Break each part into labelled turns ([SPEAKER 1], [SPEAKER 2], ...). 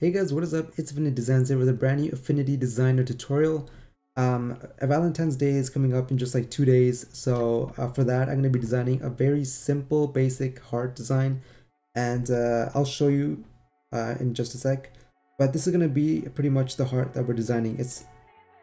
[SPEAKER 1] Hey guys, what is up? It's Vinit Designs here with a brand new Affinity Designer tutorial. Um, Valentine's Day is coming up in just like two days, so uh, for that I'm going to be designing a very simple, basic heart design, and uh, I'll show you uh, in just a sec. But this is going to be pretty much the heart that we're designing. It's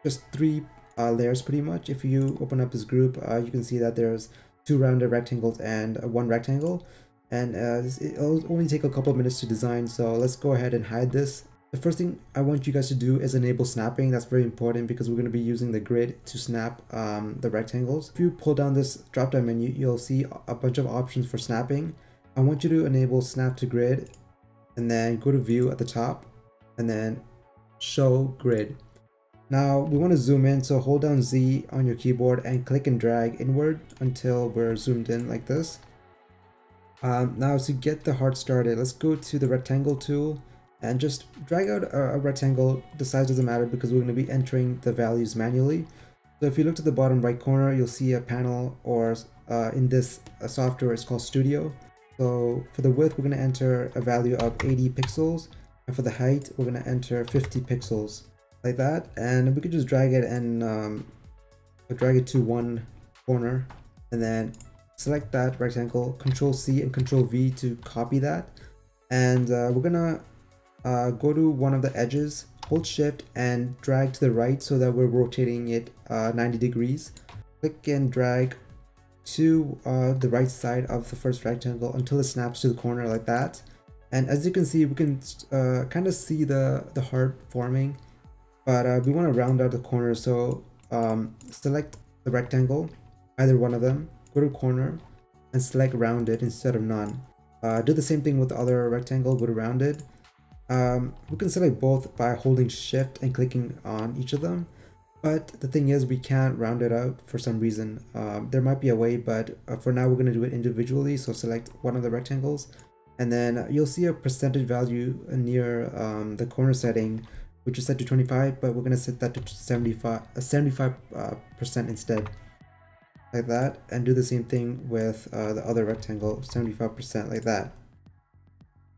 [SPEAKER 1] just three uh, layers pretty much. If you open up this group, uh, you can see that there's two rounded rectangles and one rectangle and uh, it'll only take a couple minutes to design so let's go ahead and hide this. The first thing I want you guys to do is enable snapping. That's very important because we're going to be using the grid to snap um, the rectangles. If you pull down this drop down menu you'll see a bunch of options for snapping. I want you to enable snap to grid and then go to view at the top and then show grid. Now we want to zoom in so hold down Z on your keyboard and click and drag inward until we're zoomed in like this um, now to get the heart started, let's go to the rectangle tool and just drag out a, a, rectangle. The size doesn't matter because we're going to be entering the values manually. So if you look to the bottom right corner, you'll see a panel or uh, in this software, it's called Studio. So for the width, we're going to enter a value of 80 pixels. And for the height, we're going to enter 50 pixels like that. And we could just drag it and um, drag it to one corner and then select that rectangle, control C and control V to copy that. And uh, we're gonna uh, go to one of the edges, hold shift and drag to the right so that we're rotating it uh, 90 degrees. Click and drag to uh, the right side of the first rectangle until it snaps to the corner like that. And as you can see, we can uh, kind of see the, the heart forming, but uh, we want to round out the corner. So um, select the rectangle, either one of them, go to corner and select rounded instead of none. Uh, do the same thing with the other rectangle, go to rounded. Um, we can select both by holding shift and clicking on each of them. But the thing is, we can't round it out for some reason. Um, there might be a way, but uh, for now we're going to do it individually. So select one of the rectangles and then you'll see a percentage value near um, the corner setting, which is set to 25, but we're going to set that to 75, uh, 75% uh, instead like that and do the same thing with uh, the other rectangle 75% like that.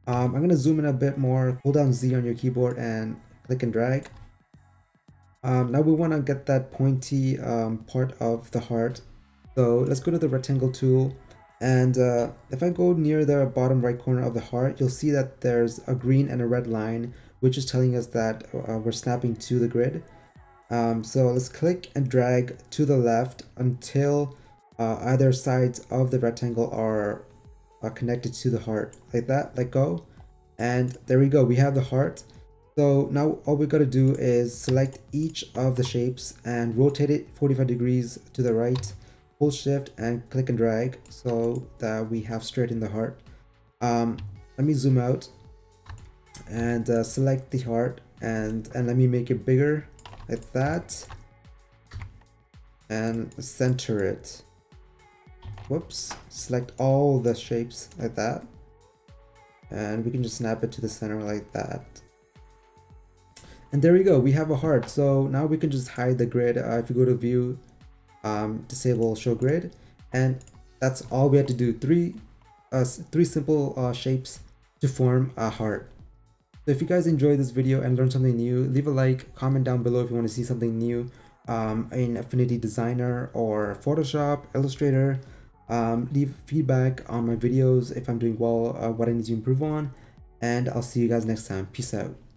[SPEAKER 1] Um, I'm gonna zoom in a bit more hold down Z on your keyboard and click and drag. Um, now we want to get that pointy um, part of the heart. So let's go to the rectangle tool and uh, if I go near the bottom right corner of the heart you'll see that there's a green and a red line which is telling us that uh, we're snapping to the grid um, so let's click and drag to the left until uh, either sides of the rectangle are, are connected to the heart like that, let go. And there we go, we have the heart. So now all we gotta do is select each of the shapes and rotate it 45 degrees to the right, hold shift and click and drag so that we have straight in the heart. Um, let me zoom out and uh, select the heart and, and let me make it bigger like that. And center it. Whoops. Select all the shapes like that. And we can just snap it to the center like that. And there we go. We have a heart. So now we can just hide the grid. Uh, if you go to view um, disable show grid. And that's all we had to do. Three uh, three simple uh, shapes to form a heart so if you guys enjoyed this video and learned something new, leave a like, comment down below if you want to see something new um, in Affinity Designer or Photoshop, Illustrator. Um, leave feedback on my videos if I'm doing well, uh, what I need to improve on. And I'll see you guys next time. Peace out.